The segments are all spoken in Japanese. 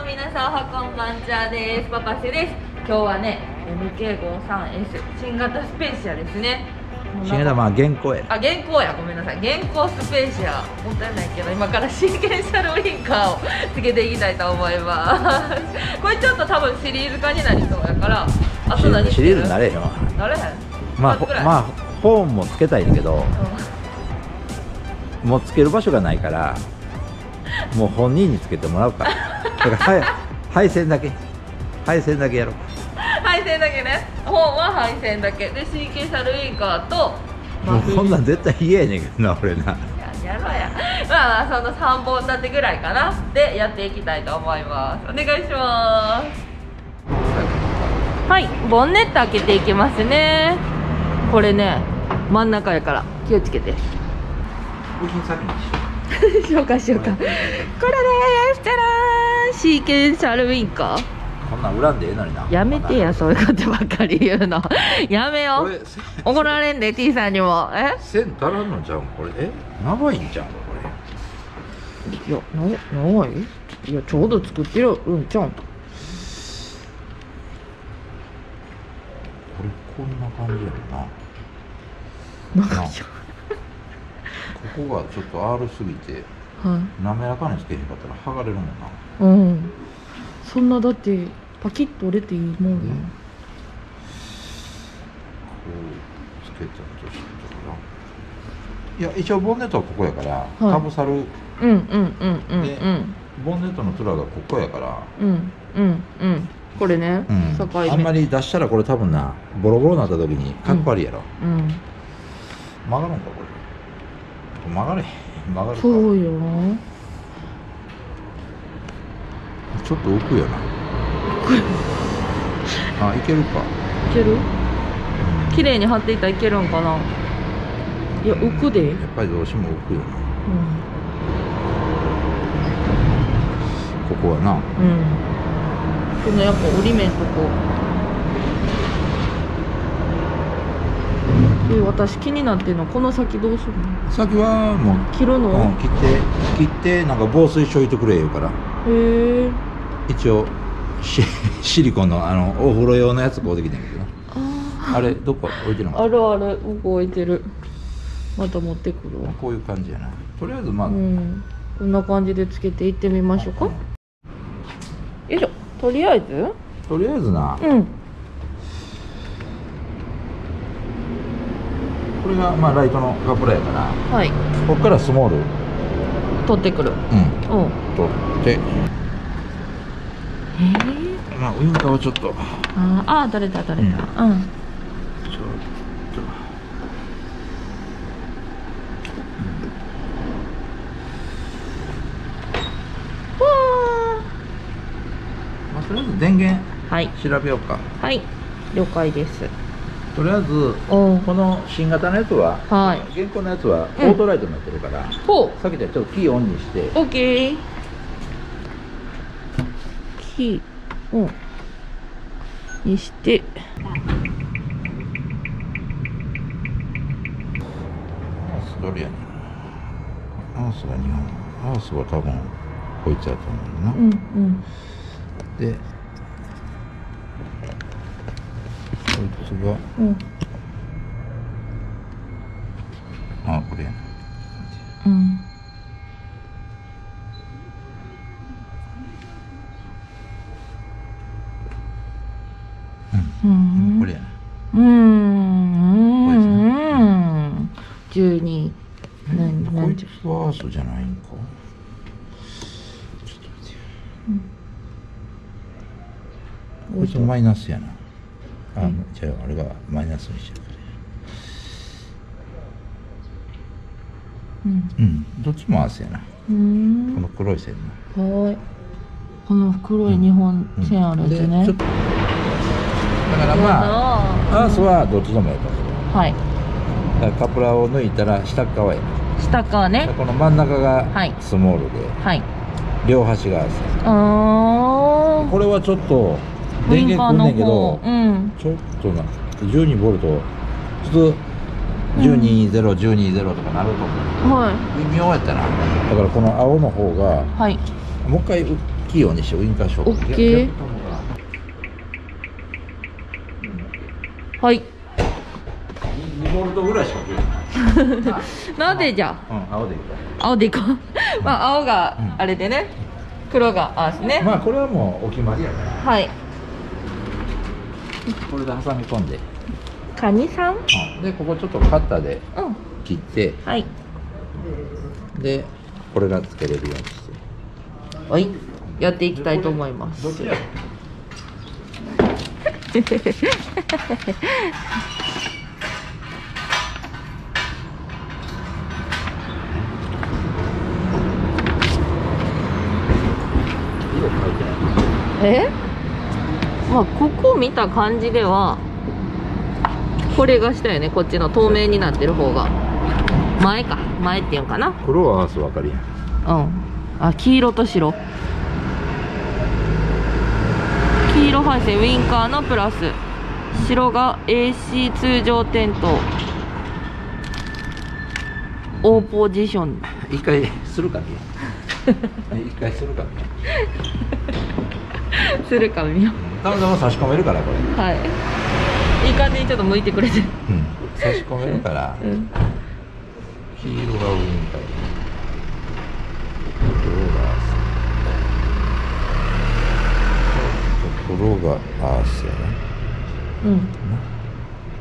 の皆さんおはこんばんちゃです。パパシです。今日はね MK53S 新型スペーシアですね。新型まあ現行や。あ現行やごめんなさい。現行スペーシア。もったいないけど今からシーケンシャルウィンカーをつけていきたいと思います。これちょっと多分シリーズ化になりそうやから。あと何シリーズになれへんわ。なれへん。まあまあホーンもつけたいんだけどもうつける場所がないからもう本人につけてもらうか。らだからはい配線だけ。配線だけやろう配線だけね。本は配線だけ。でシーケンシャルウィンカーと、まあもうこんなん絶対嫌やねんけどな俺な。ややろうや。まあまあその3本立てぐらいかな。でやっていきたいと思います。お願いします。はいボンネット開けていきますね。これね真ん中やから気をつけて。部品先にしよしようかしようか。これでーすじゃらーんシーケンシャルウィンカーうこんなん恨んでええのにな。やめてやそういうことばっかり言うの。やめよう。これ怒られんで T さんにも。え？線足らんのじゃん？これえ？長いんじゃん？これ。いやな長い？いやちょうど作ってるうんちゃん。これこんな感じやろな。長いなここがちょっと R すぎてはい。滑らかにつけへんかったら剥がれるもんな。うん。そんなだってパキッと折れていいもんなこうつけたとしたらいや一応ボンネットはここやから、い。かぶさる。うんうんうんうんでうん。ボンネットの面がここやから、うんうんうん。これね、うん。境目。あんまり出したらこれ多分なボロボロになった時にかっこ悪いやろ、うん。曲がるんかこれ曲がれ。曲がるか。そうよ。ちょっと奥やな。あいけるか、いける？うん綺麗に貼っていったらいけるんかな。いや浮くで？うんやっぱりどうしても奥よな。ここはな。うん。このやっぱ折り目んとこえ私気になってるのこの先どうするの？先はもう切るの、うん、切って切ってなんか防水しといてくれ言うから。へえ。一応シ シリコンのあのお風呂用のやつ買うてきてんけどな。ああれどっか置いてなかっあるある動いてる。また持ってくるこういう感じやな。とりあえずまあ、うん。こんな感じでつけていってみましょうか。よいしょ。とりあえず？とりあえずな。うんれがまあライトのカプラやからはい。こっからスモール。取ってくる。うん。う。ん取って。へえまあウインカーはちょっと。ちょっあーあー取れた取れた。うん。と。わまあとりあえず電源ーはい。調べようか。はい。了解ですとりあえずおこの新型のやつは、はい。現行のやつはオうん。ートライトになってるから、ほさっきでちょっとキーオンにして。うオッケーキーオンにして。アースどれやねんアースが2本。アースは多分こいつやと思うな、うんうん。でこいつがうん。あこれやな。うん。うん。これやな。うーん。十二。何こ何いつはじゃないんか？ちょっと待って。よこいつマイナスやなじゃああれがマイナスにしてるからうん。うんどっちも合わせやなうこん。の黒い線なはい。この黒い二本線あるやつね。でちょっとだからまあアースはどっちでもやと思うはい。だからカプラーを抜いたら下側やな下側ねで。この真ん中はいがスモールで、はい。両端が合わせあー。これはちょっと電源くんねんけど方。うん。ちょっとな12ボルト普通12.012.0とかなると思う。は微妙やったな。だからこの青の方がい。はい。もう一回うきいようにしてウインカーショッケー。はい。2ボルトぐらいしか切れないなんでじゃ？うん青でいいあ青でいこう。まあ青があれでね。黒があーね。まあこれはもうお決まりやからはいこれで挟み込んで、カニさん？うん。でここちょっとカッターでうん。切って。はい。でこれがつけれるようにして。はい。やっていきたいと思います。え？まあここ見た感じではこれが下よね。こっちの透明になってる方が。前か。前っていうんかな。黒は合わす分かりやん。うん。あ黄色と白。黄色配線ウインカーのプラス。白が AC 通常点灯オーポジション。一回するか ね一回するかねするか見よたまたま差し込めるからこれ、うはい。いい感じにちょっと向いてくれてる。うん、差し込めるからうん。黄色がウインカー。黒が黒がアースやねうん。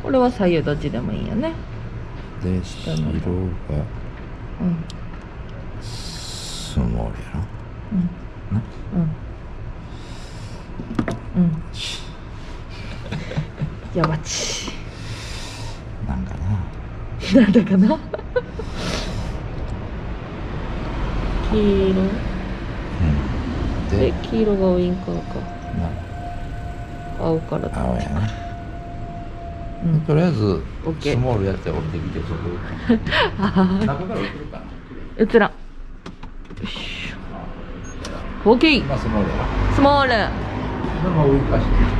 これは左右どっちでもいいよね。で白がうん。スモールやろ。うん。な。うんうん。やばち。なんかな。なんだかな。黄色。うん。で？で黄色がウインカーか。な。青から青やな。うん。とりあえずオッケースモールやって降りてきてそこ。あ 中から映るか。なー映らん。よしオッケー今スモールスモール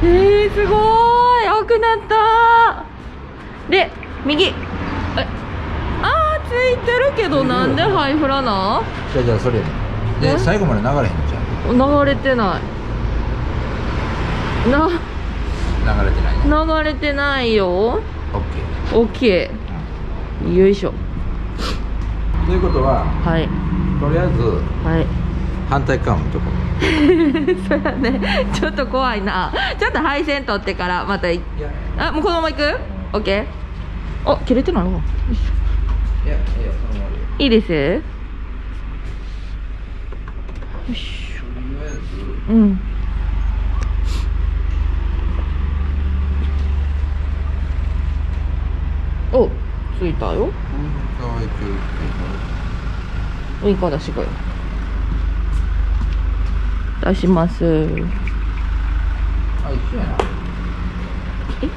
えー、すごーい。青くなったー。で右。えあーついてるけどなんでハイフラなじゃあじゃあそれで最後まで流れへんのじゃん。流れてない。な流れてないね。流れてないよ。オッケオッケー、ーよいしょ。うんということははい。とりあえずはい反対側向いと。こ そうやね。ちょっと怖いな。ちょっと配線取ってからまたいあもうこのまま行く？オッケー。あ切れてないのいいやいやそのままで。いいです？うん。おついたよ。ウインカー出してこいよ出します。あ一緒やな。え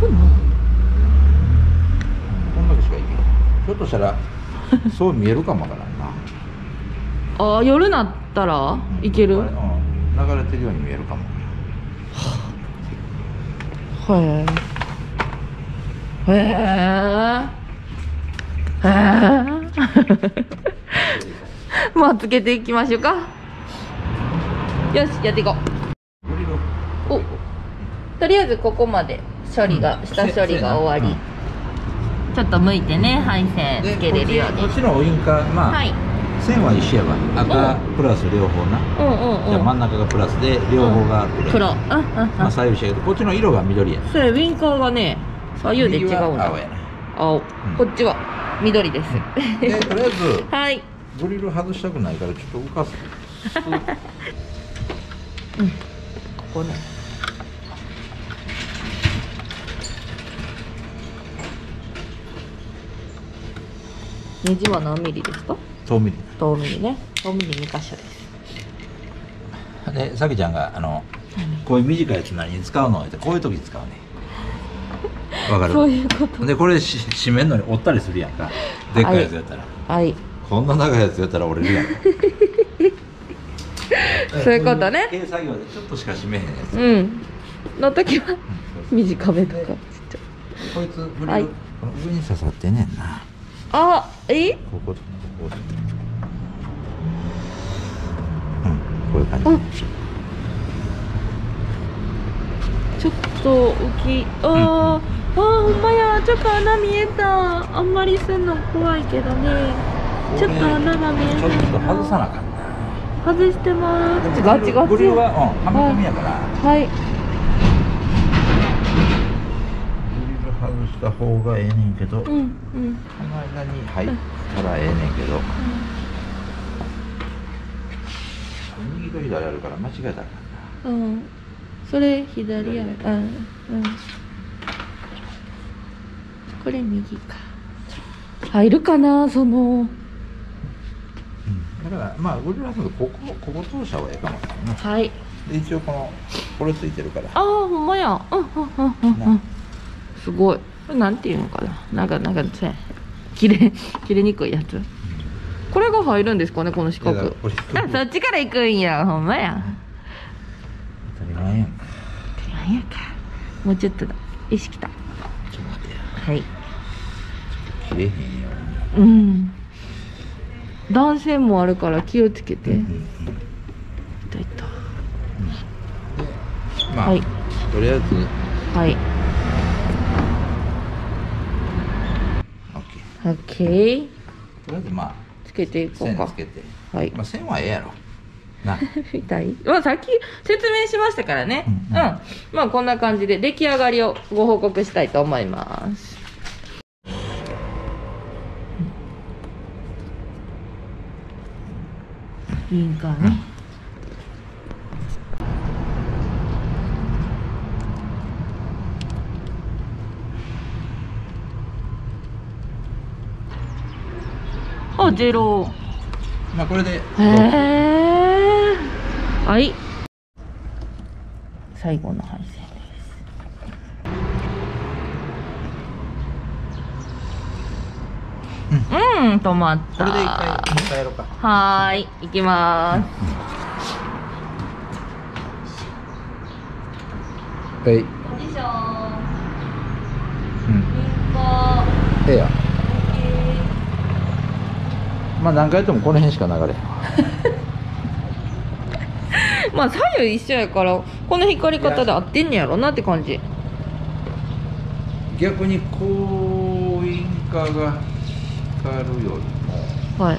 こんだけしか行けひょっとしたらそう見えるかもわからんな。あー夜なったらいける？うん流れてるように見えるかも。へえ。へえ。へえ。まあつけていきましょうかよしやっていこう。おとりあえずここまで処理が、うん。下処理が終わり、ちょっと向いてね配線でつけれるように。こっちのウインカーまあ、はい。線は一緒やわ。赤プラス両方な、うんうんじゃあ真うんん中がプラスで両方が黒,、黒。ああまああ左右一緒やけどこっちの色が緑やそれウインカーがね左右で違うな。青やな。青、うん。こっちは緑です。でとりあえず はい。グリル外したくないからちょっと浮かす うん。ここね。ネジは何ミリですか？遠ミリ。遠ミリね。遠ミリ2箇所です。でさきちゃんがあのこういう短いやつ何に使うの？ってこういう時に使うねわかる？そういうこと。でこれし締めんのに折ったりするやんか。でっかいやつやったら、はい。こんな長いやつやったら折れるやん そういうことね。でちょっとしか締めへんやつ、うん。の時はうん短めとかこいつ上に刺さってんねんな。あえこことここで。こういう感じ。あ。ちょっと浮き。あー、あーほんまやちょっと穴見えた。あんまりすんの怖いけどね。ちょっと穴が見えちょっと外さなあかんな外してます。ガチガチ。グリルはうんはめ込みやから。はい。グリル外した方がええねんけど、うんうん。この間に入ったらええねんけど、右と左あるから間違えたらあかんな。うん。それ左や。うんうん。これ右か。入るかなそのだからまあグリル外すとここここ通した方がええかもしれないな。はい。で一応このこれついてるから。ああほんまや。うんうんうんうんうん。すごい。これなんていうのかな。なんかなんかそうや。切れ切れにくいやつ。これが入るんですかねこの四角。あそっちから行くんや。ほんまや。当たり前やん。かなんやか。もうちょっとだ。意識た。ちょっと待ってや。はい。切れへんようん断線もあるから気をつけて、いうに、うん。たいたでまあ、はい。とりあえず。はい。オッケー。とりあえずまあつけていこうか。線つけて。はい。まあ線はええやろ。な。みたい。まあさっき説明しましたからね。ううん。ん、まあこんな感じで出来上がりをご報告したいと思いますいいんかね、あゼロまあこれで。へえはい。最後の配線ですうん、止まった。これで一回もう一回やろうか。はーい行きまはい。すポジション。うん。ピンええ。やまあ何回やってもこの辺しか流れ まあ左右一緒やからこの光り方で合ってんねやろなって感じ。逆にこうインカが光るよりも。はい。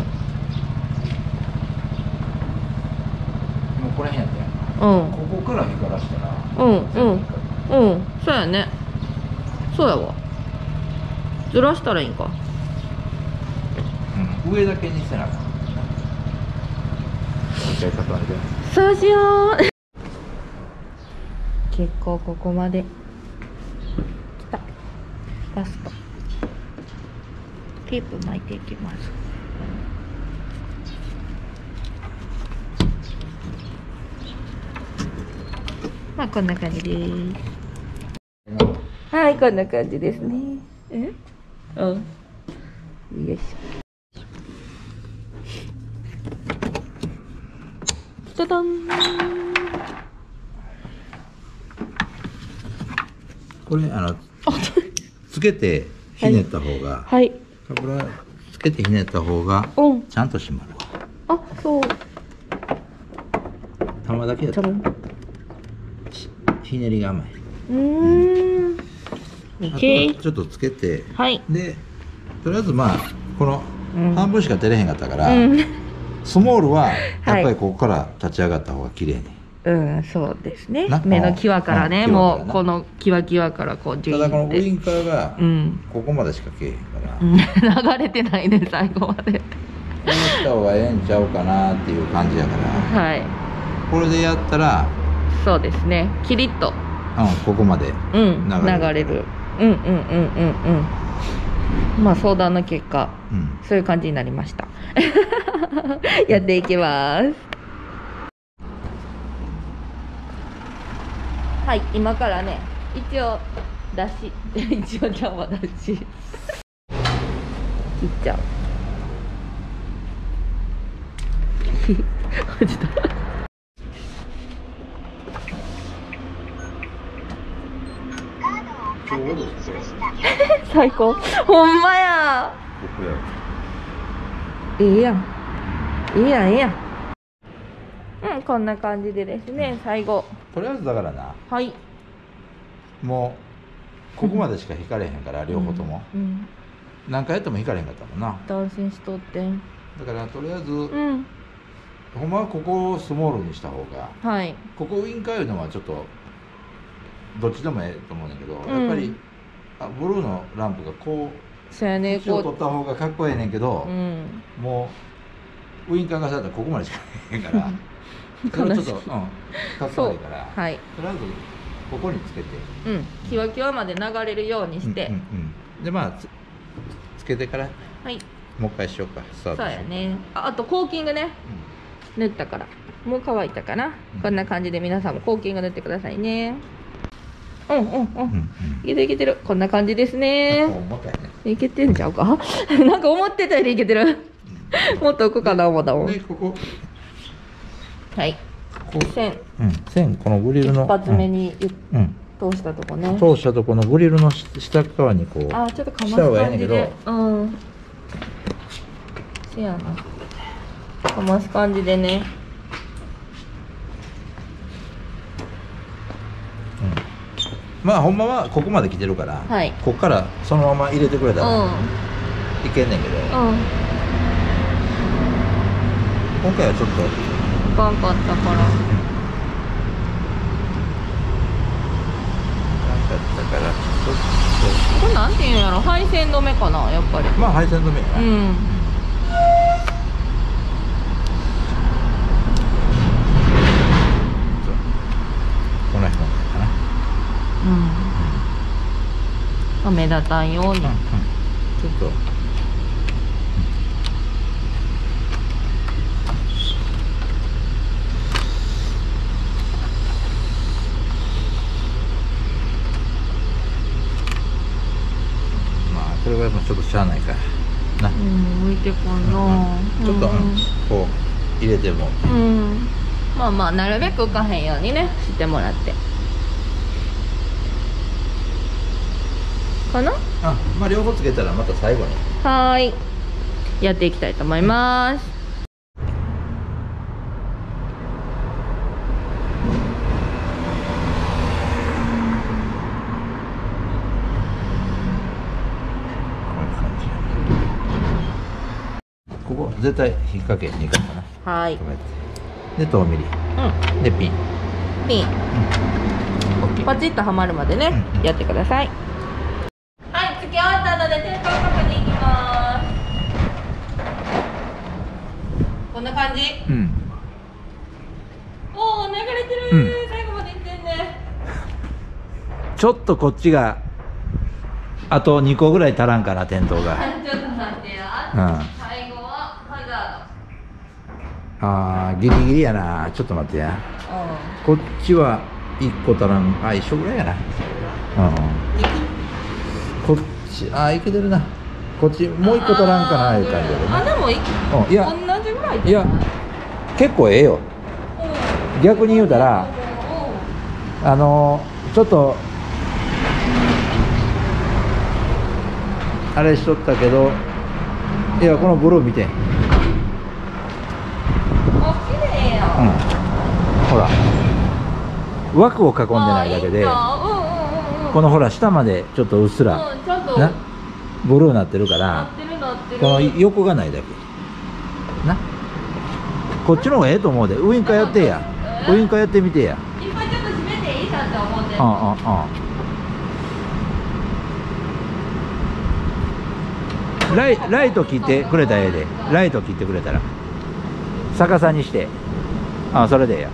もうこの辺やったやんうん。ここから光らしたらうんうん。うん。そうやね。そうやわ。ずらしたらいいんか。うん。上だけにせなあかん。そうしよう。結構ここまできたラストテープ巻いていきます。まあこんな感じです。はいこんな感じですね。え？うん。よいしょ。じゃだん。これあのつけてひねった方が、はい油つけてひねった方がうん。ちゃんと締まるわ。あそう。玉だけやったひねりが甘い。うーん。ちょっとつけて。はい。でとりあえずまあこのうん。半分しか出れへんかったから、うん。スモールははいやっぱりここから立ち上がった方が綺麗に、うんそうですね。な。目の際からねもうなこの際際からこうジュただこのウインカーがうん。ここまでしかけえへんから、うん。流れてないね最後まで。こうした方がええんちゃうかなっていう感じやから。はい。これでやったら、そうですね。キリッと。うん、ここまでうん流れる。流れる。うんうんうんうんうん。まあ相談の結果うん。そういう感じになりました。やっていきますはい今からね一応だし 一応じゃあだし切っちゃう。落ちた。最高。ほんまや。ええやん。ええやんええやんうんこんな感じでですね最後。とりあえずだからな。はい。もうここまでしか引かれへんから両方とも、うん。何回やっても引かれへんかったもんな。断線しとってん。だからとりあえず、うん。ほんまはここをスモールにした方がはい。ここウインカーいうのはちょっとどっちでもええと思うんだけど、うん。やっぱりあブルーのランプがこそうやうねここっちを取った方がかっこええねんけどう、うん。もうウインカーがされたらここまでしかへんから ちょっと、うん、かっこ悪いから、はい。とりあえずここにつけて。うん。キワキワまで流れるようにして、うんうんうん。でまあつつけてからはい。もう一回しようか。スターそうトしようやね。ああとコーキングね。塗ったから。もう乾いたかな、うん。こんな感じで皆さんもコーキング塗ってくださいね。うんうんうん、うんうん。いけてるいけてる。こんな感じですうんね。いけてんちゃうか？なんか思ってたよりいけてる。もっと奥かな思ったもん。でここはい。こう線うん、線このグリルの一発目にうん、通したとこね。通したとこのグリルのし下側にこうあーちょっとかますした方がええねんけ感じでど。うん。せやな。かます感じでね。まあほんまはここまで来てるから、はい。ここからそのまま入れてくれたらうん。いけんねんけど、うん。今回はちょっとあかんかったから。なんからちょっこれなんていうんやろ。配線止めかなやっぱり。とまあ配線止めやな、うん。この辺かな。うん。まあ目立たんように、ちょっとまあこれはもうちょっとしゃあないから。な、うん、向いてこんな、ちょっと、うん。こう入れても。うん、うん。まあまあなるべく浮かへんようにね。してもらって。かな？あまあ両方つけたらまた最後に。はーい。やっていきたいと思いますこういう感じここ絶対引っ掛けにいかんかな。はーい。止めて。で遠ミリうでピンん。ピン OK パチッとはまるまでね、うんやってください。はい付け終わったので点灯確認いきます。こんな感じ？うん。おお流れてる、うん。最後までいってんね。ちょっとこっちがあと2個ぐらい足らんかな点灯が。ちょっと待ってや、うんあーギリギリやな。ちょっと待ってや。ーこっちは1個足らん。あ一緒ぐらいやな。うん。こっちあーいけてるな。こっちもう1個足らんかないう感じやけどあねでもいうんいや同じぐらいい？や結構ええよ。逆に言うたらあのーちょっとあれしとったけどいやこのブルー見てうんあ綺麗やんほら。枠を囲んでないだけでこのほら下までちょっとうっすらうんなブルーなってるかならこの横がないだけ。な。こっちの方がええと思うで。ウインカーやってや。ウインカーやってみてや。いっぱいちょっと閉めていいさって思ってうんうんうん。ライライト切ってくれたらええで。ライト切ってくれたら。逆さにして。あそれでええや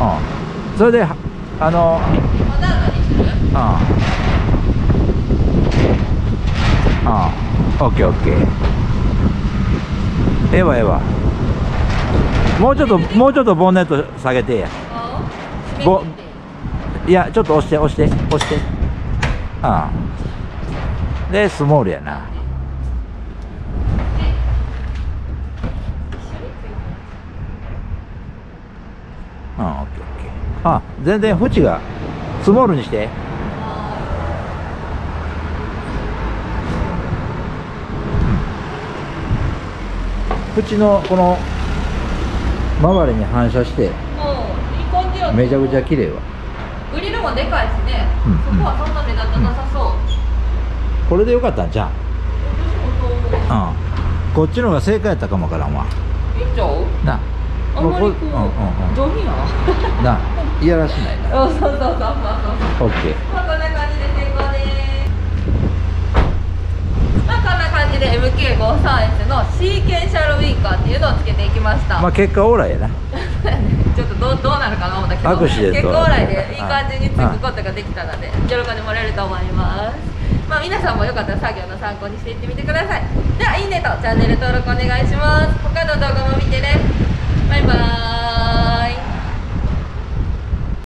うん。それではあのああオッケーオッケー。ええわええわ。もうちょっともうちょっとボンネット下げて。やあぼいやちょっと押して押して押して。ああでスモールやなうんオッケーオッケー。あ全然縁がスモールにして。縁のこの周りに反射してめちゃくちゃ綺麗わ。グリルもでかいしね、うん。そこはそんな目立たなさそう、これでよかったん？じゃんうん。こっちの方が正解やったかもわからんわ。いいんちゃう？なあんまりこう、うんうんうん上品やわ。ないやらしないな。そうそうそうそうそう。そうオッケーまあこんな感じで成功です。まあこんな感じで MK53S のシーケンシャルウィーカーっていうのをつけていきました、まあ結果オーライやな。ちょっとどうどうなるかな思ったけど。結構オーライでいい感じにつくことができたので喜んでもらえると思います。まあ皆さんもよかったら作業の参考にしていってみてください。ではいいねとチャンネル登録お願いします。他の動画も見てねバイバーイ